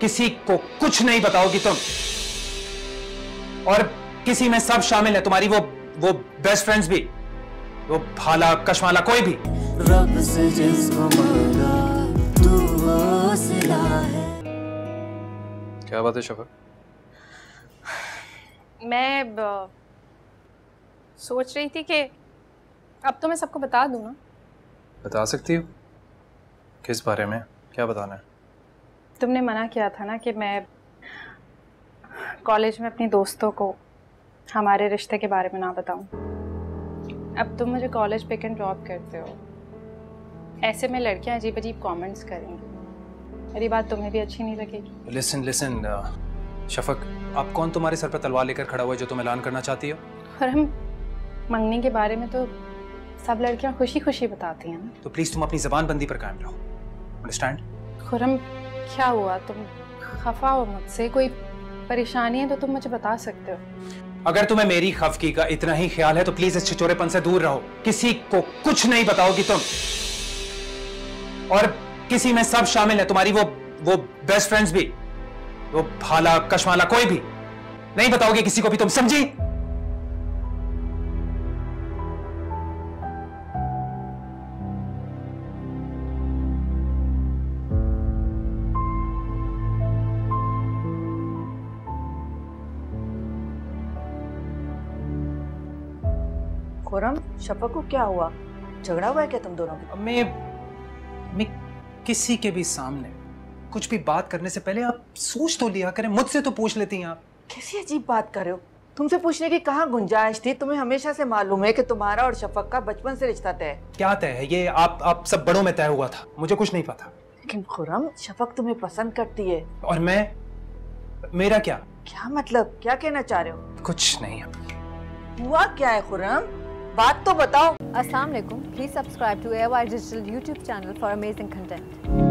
किसी को कुछ नहीं बताओगी तुम। और किसी में सब शामिल है तुम्हारी वो वो बेस्ट फ्रेंड्स भी वो भाला कशमाला कोई भी। रब से जिसको मांगा तू है। क्या बात है शफर मैं ब, सोच रही थी कि अब तो मैं सबको बता दूँ ना। बता सकती हो? किस बारे में? क्या बताना है? तुमने मना किया था ना कि मैं कॉलेज में अपनी दोस्तों को हमारे रिश्ते के बारे में ना बताऊँ। अब तुम मुझे कॉलेज पिक एंड ड्रॉप करते हो। ऐसे में लड़कियाँ अजीब अजीब कमेंट्स करेंगी। मेरी बात तुम्हें भी अच्छी नहीं लगेगी। लिसन लिसन शफक अब कौन तुम्हारे सर पर तलवार लेकर खड़ा हुआ है जो तुम ऐलान करना चाहती हो? और हम मंगनी के बारे में तो सब लड़कियाँ खुशी खुशी बताती हैं ना। तो प्लीज़ तुम अपनी जबान बंदी पर कायम रहो। अंडरस्टैंड खुरम क्या हुआ? तुम खफा हो मुझसे। कोई परेशानी है तो तुम मुझे बता सकते हो। अगर तुम्हें मेरी खफकी का इतना ही ख्याल है तो प्लीज़ इस छिचोरेपन से दूर रहो। किसी को कुछ नहीं बताओगी तुम। और किसी में सब शामिल है, तुम्हारी वो वो बेस्ट फ्रेंड्स भी, वो भाला, कशमाला कोई भी, नहीं बताओगे किसी को भी तुम, समझी? खुरम शफक को क्या हुआ? झगड़ा हुआ है क्या तुम दोनों का मैं मैं किसी के भी सामने कुछ भी बात करने से पहले आप सोच तो लिया करें मुझसे तो पूछ लेती हैं आप। कैसी अजीब बात कर रहे हो? तुमसे पूछने की कहाँ गुंजाइश थी? तुम्हें हमेशा से मालूम है कि तुम्हारा और शफक का बचपन से रिश्ता तय है। क्या तय है? ये आप आप सब बड़ों में तय हुआ था। मुझे कुछ नहीं पता। लेकिन खुरम शफक तुम्हें पसंद करती है। और मैं? मेरा क्या? क्या मतलब? क्या कहना चाह रहे हो? कुछ नहीं। हुआ क्या है खुरम? बात तो बताओ। असलाइकुम please subscribe to ever digital YouTube channel for amazing content